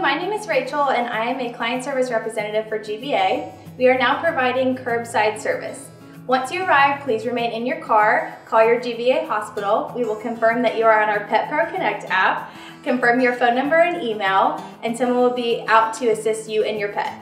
My name is Rachel and I am a client service representative for GVA. We are now providing curbside service. Once you arrive, please remain in your car, call your GVA hospital. We will confirm that you are on our PetPro Connect app, confirm your phone number and email, and someone will be out to assist you and your pet.